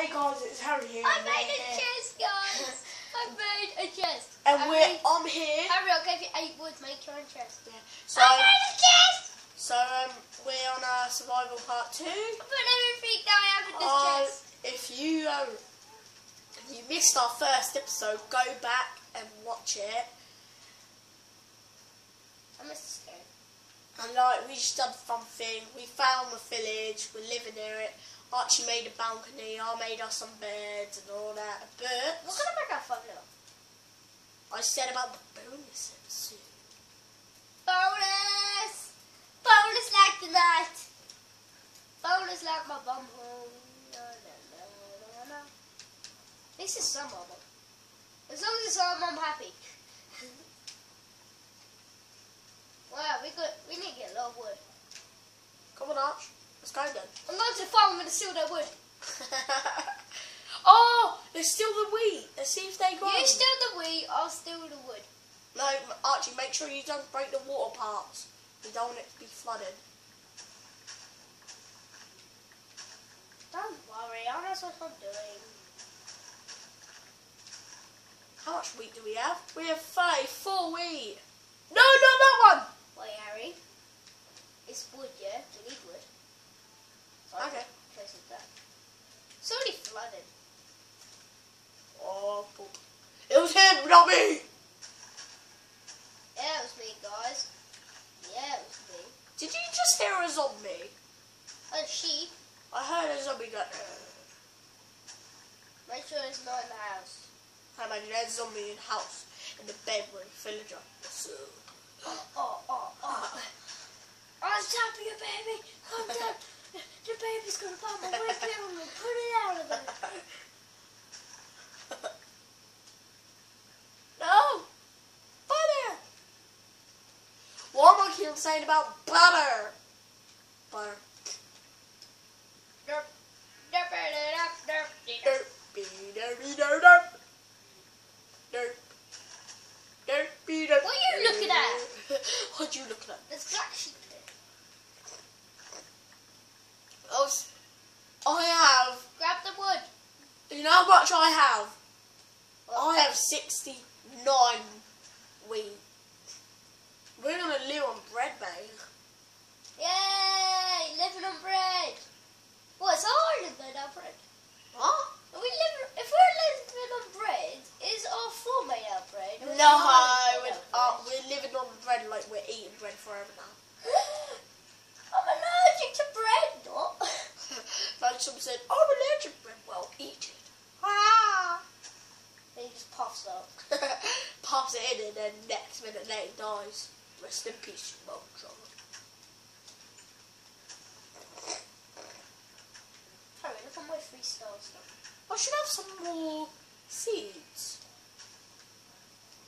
Hey guys, it's Harry here. I made a chest, guys. I made a chest. And Harry, we're I'm here. Harry, I gave you eight wood. Make your own chest. Yeah. So I made a chest. so um we're on our survival part two. I put everything that I have in this Uh, chest. if you um if you missed our first episode, go back and watch it. I missed the screen. And like we just done fun thing. We found the village. We're living near it. Archie made a balcony. I made us some beds and all that. But We're gonna make our fun. I said about the bonus episode. Bonus! Bonus like the night. Bonus like my bum hole. This is some mama. As long as it's some, I'm happy. Wow, we got we need to get a lot of wood. Come on, Arch. Let's go then. I'm going to the farm. I'm going to steal their wood. oh, there's still the wheat. Let's see if they grow. You steal the wheat. I'll steal the wood. No, Archie, make sure you don't break the water parts. We don't want it to be flooded. Don't worry. I know what I'm doing. How much wheat do we have? We have five, four wheat. No, not that one. Wait, Harry. It's wood, yeah? We need wood. So Okay. can place it there. It's already flooded. Oh, poop. It was him, not me. Yeah, it was me, guys. Yeah, it was me. Did you just hear a zombie? A sheep. I heard a zombie go. Make sure it's not in the house. I imagine there's a zombie in the house in the bedroom villager. So, Oh, oh, oh, oh. On top of your baby. Come down. The baby's gonna pop my wood here and we'll put it out of there. no, butter. What saying about? Butter. Derp. Derp, derp, derp, derp, derp. Derp, be derpy derp, derp. Derp. Derpy derp. What are you looking at? what you looking at? There's black sheep here. I was- I have. Grab the wood. You know how much I have? I have 69 wheat. We're gonna live on bread, mate. Yay! Living on bread. Well, it's hard to live on bread. What? Are we live, if we're living on bread, is our floor made out of bread? or is No, the house we're, made out of uh, bread? we're living on bread like we're eating bread forever now. I'm allergic to bread. What? Like someone said, I'm allergic bread. Well, eat it. Ah! Then he just puffs up. Pops it in and then next minute later dies. Rest in peace, Motron. Harry, look at my freestyle stuff. I should have some more seeds.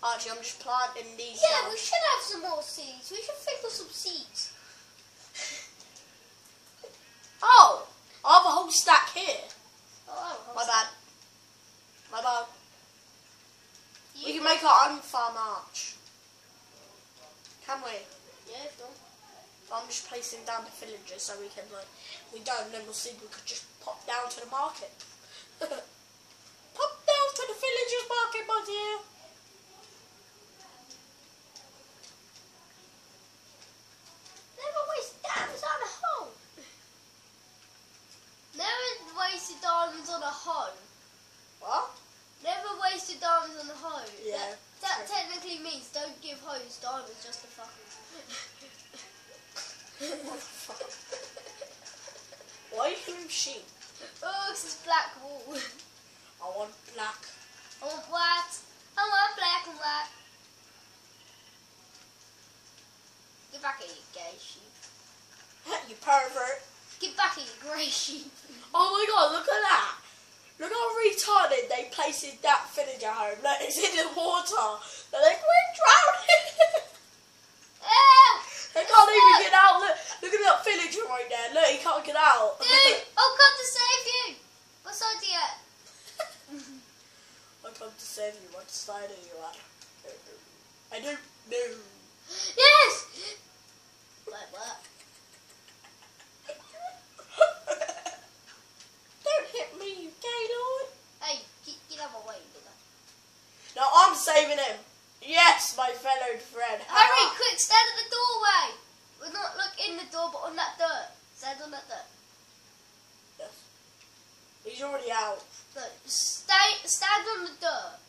Actually, I'm just planting these. Yeah, now. we should have some more seeds. We should think of some seeds. Oh, I have a whole stack here. Oh, My bad. My bad. You We can make our own farm arch. Can we? Yeah, sure. So I'm just placing down the villagers so we can like we don't know we'll see we could just pop down to the market. pop down to the villagers market, my dear. Never waste diamonds on a hoe. Never wasted diamonds on a hoe. What? Never wasted diamonds on a hoe. Yeah, That, that technically means don't give hoes diamonds just to fucking. What the fuck? Why are you killing sheep? oh, this is black wool. I want black. I want white. I want black and white. Get back here, you gay sheep. you pervert. Get back here, you grey sheep. Oh my god, look at that. Look how retarded they places that villager home. Look, it's in the water. They're like, we're drowning. They can't even get out. Look, look at that villager right there. Look, he can't get out. Dude, I'll come to save you. What side are you at? I come to save you. What side are you at? I don't know. Yes! Like what? don't hit me, you gay saving him. Yes, my fellow friend. Harry, Ha. quick, stand at the doorway. We're not look in the door, but on that dirt. Stand on that dirt. Yes. He's already out. No, stay, stand on the dirt.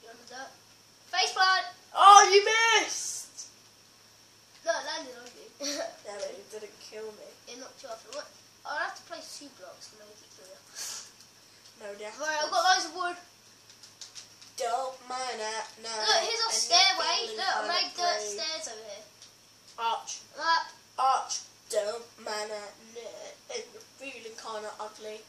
You on the dirt? Face plant. Oh, you missed! No, it landed on you. Damn it, it didn't kill me. it knocked you off. What? I'll have to place two blocks to make it clear. No, dear. Right, I've got loads of wood. Don't mind that now. Look, here's our stairway. Look, I made dirt stairs over here. Arch, Look, arch, don't mind that now. And you're feeling kinda ugly.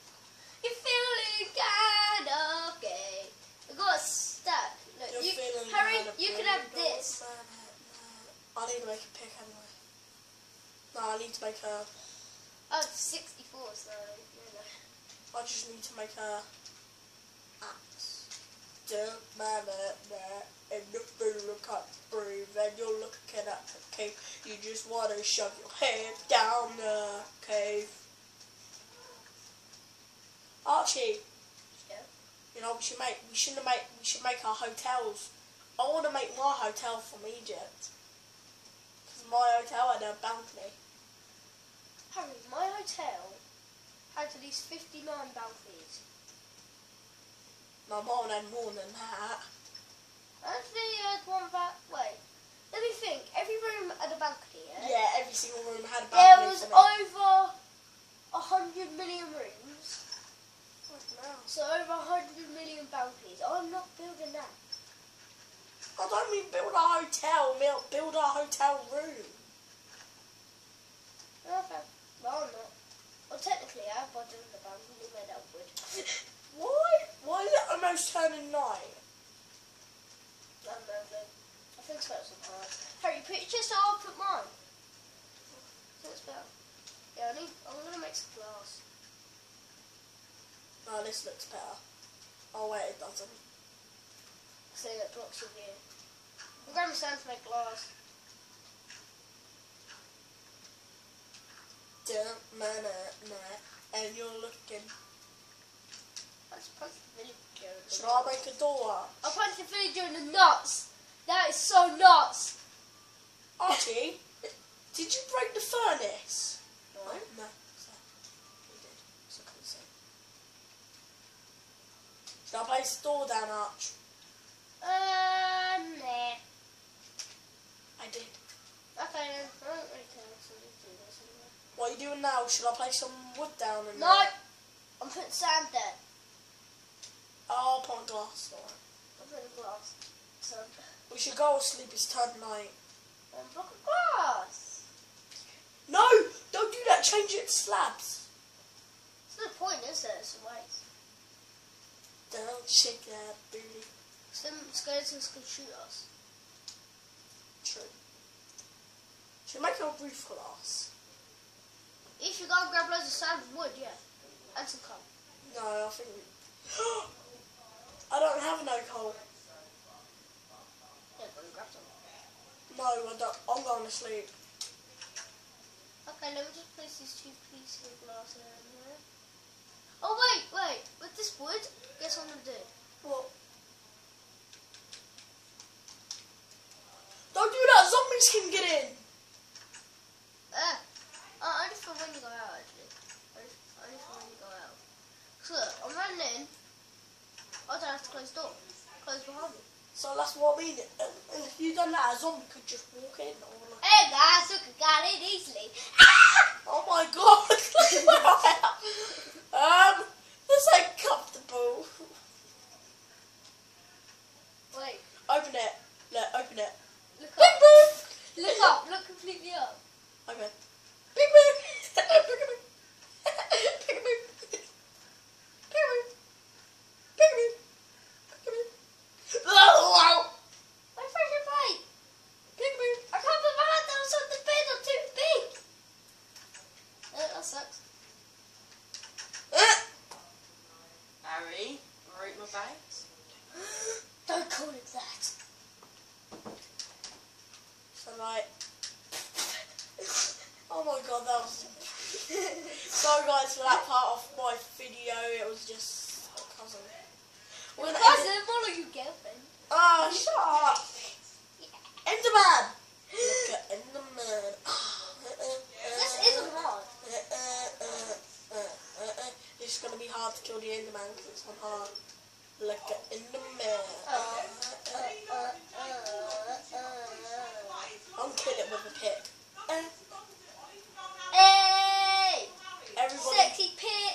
you're feeling kind of gay. I got a stack. Look, You're you, feeling Harry, kinda you can have this. mind that now. I need to make a pick anyway. No, I need to make a. Oh, it's 64, so, you know. I just need to make a axe. Don't mind that. And you're feeling kind of. And you're looking at the cave. You just want to shove your head down the cave. Archie. Yeah. You know, we should make we shouldn't make we should make our hotels. I want to make my hotel from Egypt. Because my hotel had a balcony. Harry, my hotel had at least 59 balconies. My mine had more than that. Actually, I had one back. Wait, let me think. Every room had a balcony, yeah? Yeah, every single room had a There balcony. was for me. over a hundred million rooms, Fucking hell. so over a hundred million balconies. I'm not building that. I don't mean build a hotel, build, build a hotel room. Okay. Well, I'm not. Well, technically, I have one in the balcony made out of wood. Why? Why is it almost turning night? I don't know, but I it's better sometimes. Harry, put your chest out, I'll put mine. I think it's better. Yeah, I need. I'm gonna make some glass. No, this looks better. Oh wait, it doesn't. So that blocks your view. I'm grabbing sand to make glass. Don't mind that, nah. And you're looking. Let's punch the villager. Should I make a door? I'll punch the villager in the nuts. That is so nuts. Archie, did you break the furnace? No. No. You did. So I couldn't see. Should I place the door down, Arch? Uh, nah. I did. Okay then. I don't really care. So do this anyway. What are you doing now? Should I place some wood down? And No. I'm putting sand there. Oh, I'll put glass on. I'm putting glass. Sand. We should go to sleep. It's turned night. One block of glass. No! Don't do that. Change it to slabs. There's no point, is there? It's a waste. Don't shake that booty. Some skeletons can shoot us. True. Should make a roof glass. If you go and grab loads of sand and wood, yeah. And some coal. No, I think. I don't have no coal. Yeah, go and grab some. No, I don't. I'm going to sleep. Okay, let me just place these two pieces of glass in there. Oh wait, wait. With this wood, guess what I'm gonna do? What? Don't do that. Zombies can get in. Ah, uh, only for when you go out actually. Only, only for when you go out. So look, I'm running in. I don't have to close the door. Close behind me. So that's what I mean. And and if you done that, a zombie could just walk in. Or like, Hey guys, look, I got in easily. oh my god! um, this ain't comfortable. Wait, Open it. Look, open it. look Bing up. boo. Look up. Look completely up. Okay. Bing boo. Peekaboo. Peekaboo. Peekaboo. Peekaboo. Peekaboo. Oh, My pressure plate. Peekaboo. I can't put my hand down on the bed. I'm too big. Uh, that sucks. Uh. Harry, break my bags. Don't call it that. So like, oh my god, that was. so guys, for that part of my video, it was just cousin. We're gonna Cousin, end it- what are you girlfriend? Oh, shut up. Enderman. Look at Enderman. This isn't hard. It's gonna be hard to kill the Enderman because it's on hard. Look at Enderman. I'm killing it with a pick. Hey! Everybody, Sexy pig!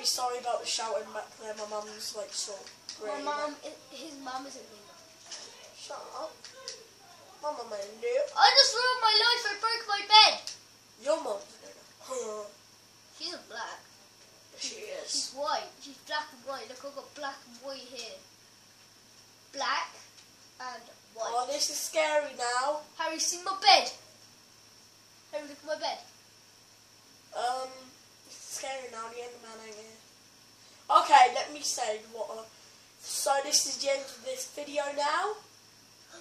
Everybody, sorry about the shouting back there. My mum's like so. My mum, his mum isn't here. Shut up. My mum ain't new. I just ruined my life. I broke my bed. Your mum's new. She's isn't black. she is. She's white. She's black and white. Look, I've got black and white here. Black and white. Oh, this is scary now. Harry, see my bed. Harry, look at my bed. Um, scary now. The Enderman here. Okay, let me say what. Uh, so this is the end of this video now.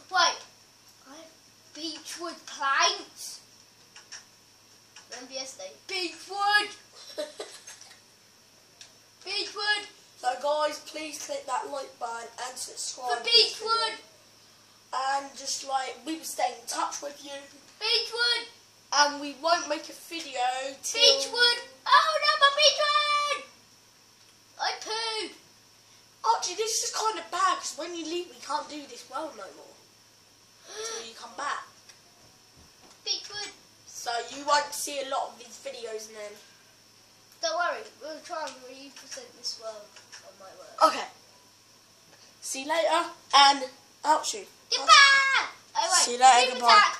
Wait. I have beechwood planks. Remember yesterday? Beechwood! Beechwood! so guys, please click that like button and subscribe. For to this video. Beechwood! And just like we will stay in touch with you, Beechwood! and we won't make a video till. Beechwood! Oh no, my beechwood! I pooed! Actually, this is kind of bad because when you leave, we can't do this world no more until you come back. Beechwood! So you won't see a lot of these videos then. Don't worry, we'll try and represent this world on my word. Okay. See you later and out you. Goodbye! Oh wait, See you later, goodbye.